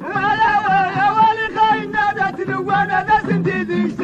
ولا ولا ولي خاين نادت نوانا ذا سنتي ذيك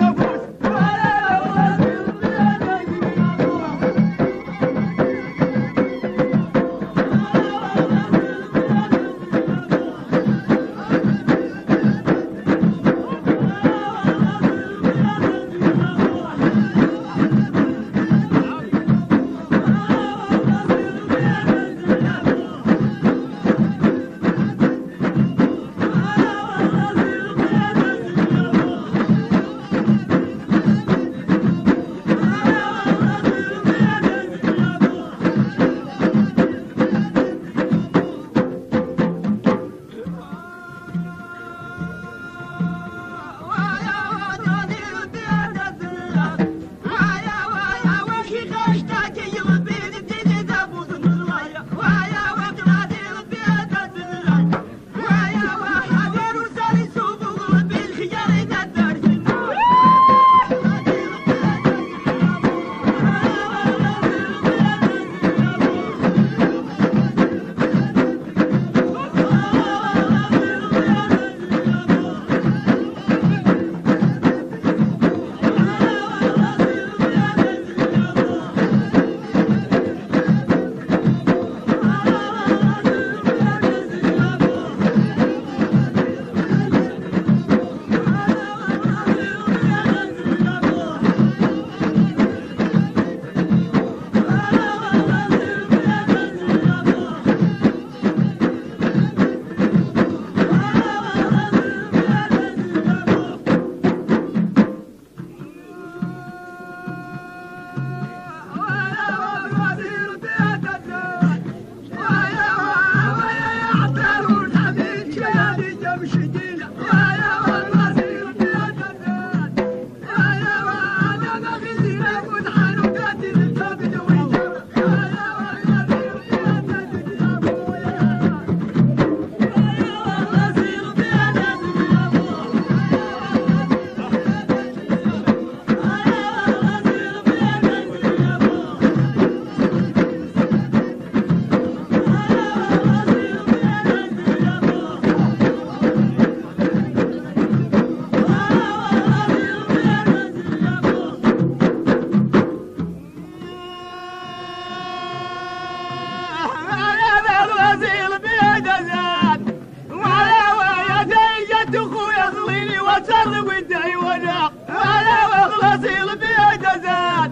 سر ودي عيونا وعلى واخلص قلبي جزات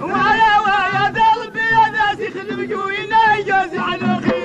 وعلى ويا قلبي أنا سخن بجوينا يجوز على خير.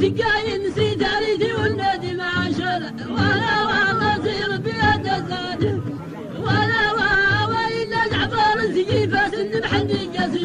تقاين سيداريتي والنادي معاشر ولا وغزير بيد الزاد. ولا وإلا العبار زيفة سن محني قاسي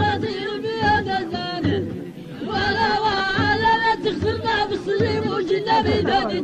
غادي بيد الزاني ولا وعلى لا تخسرنا بالسليم وجينا بدادي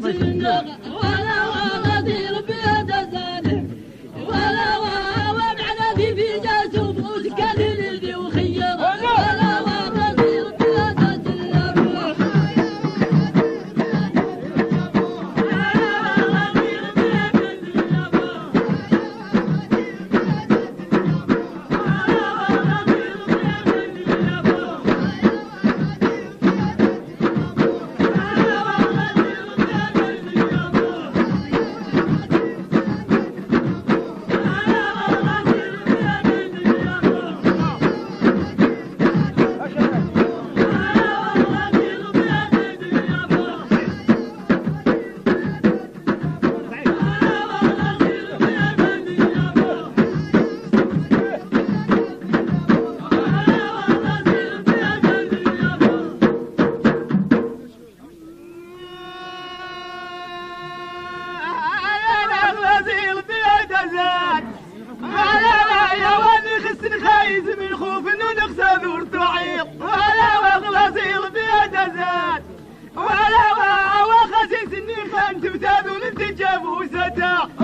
vous adore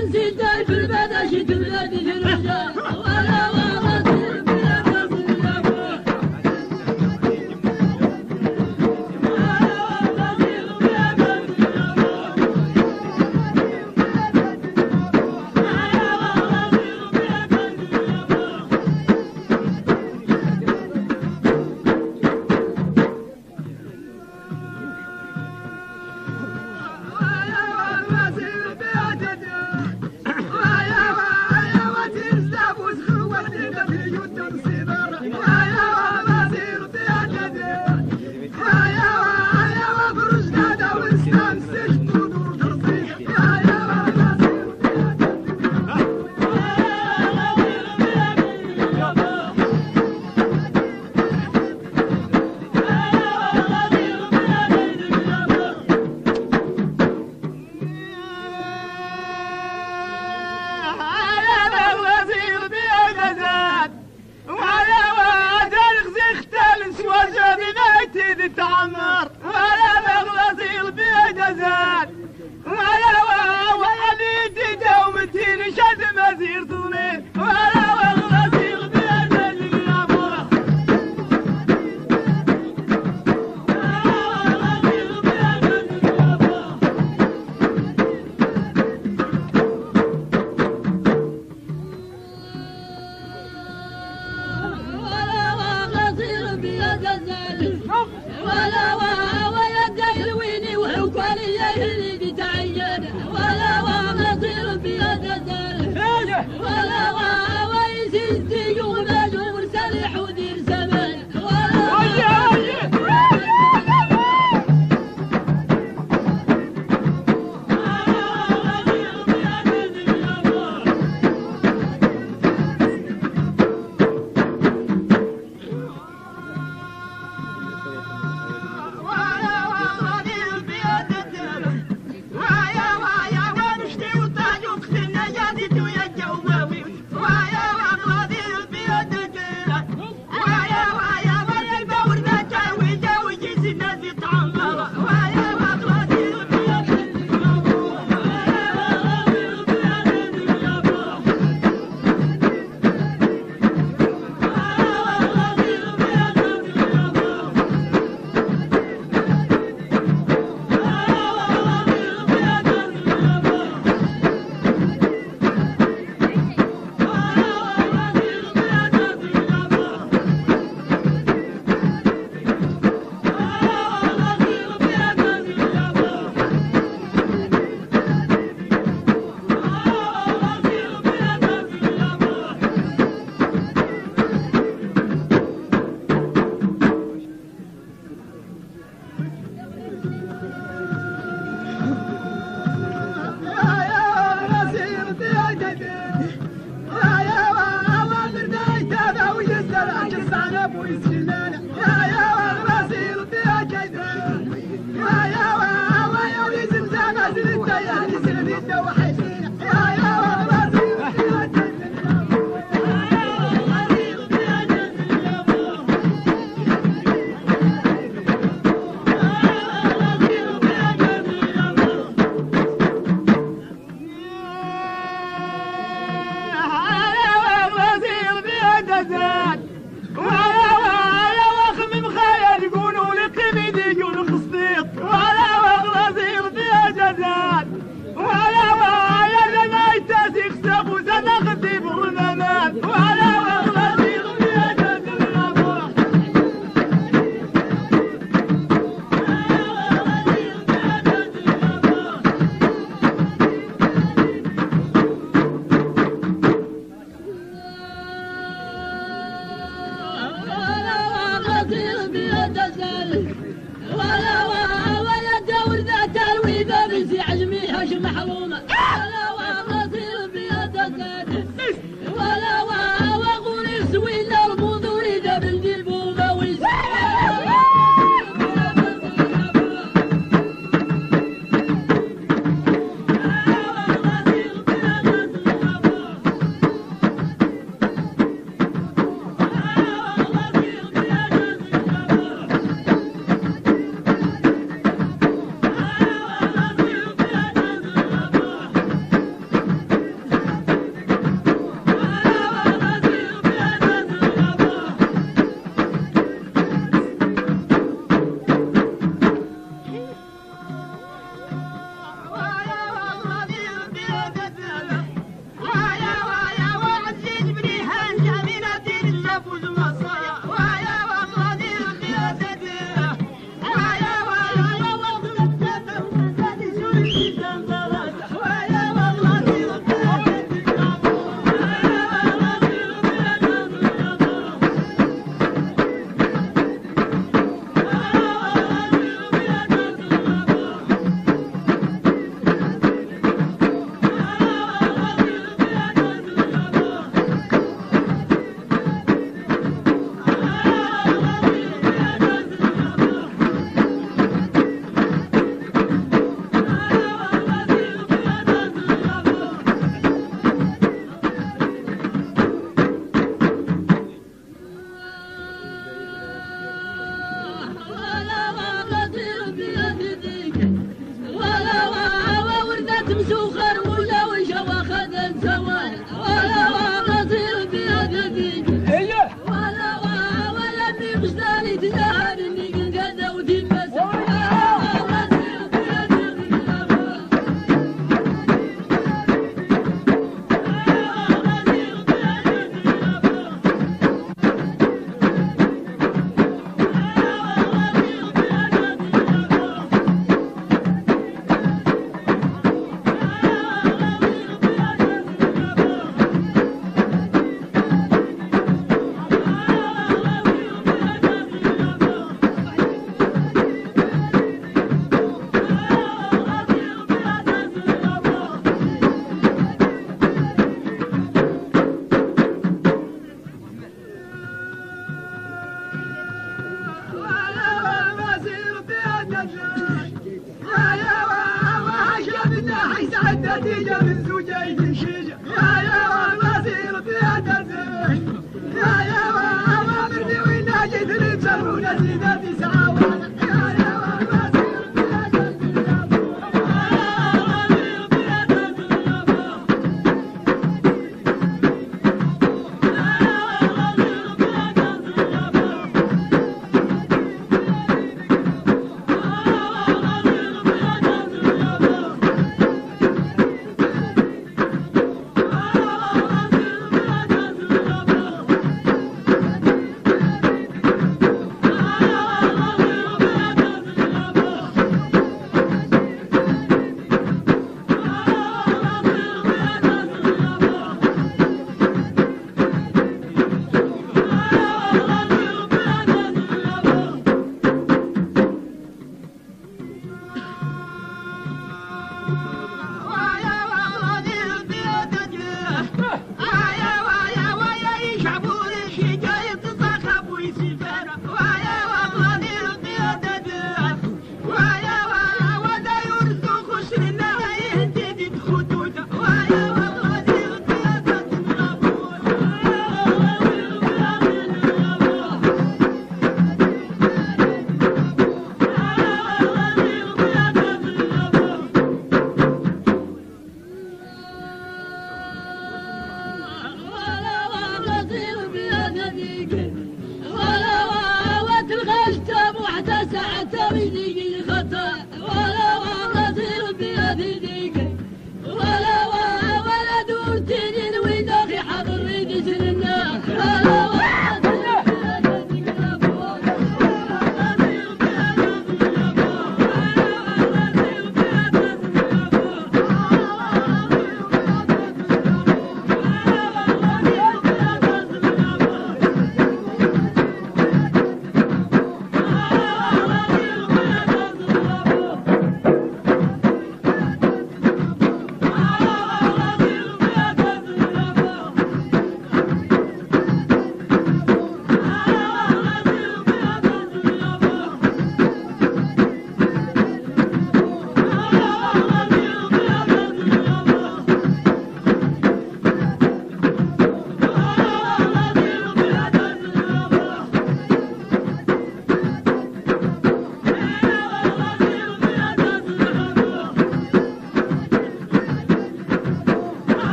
Yarın sizler gülbe taşı tüle dilir hocam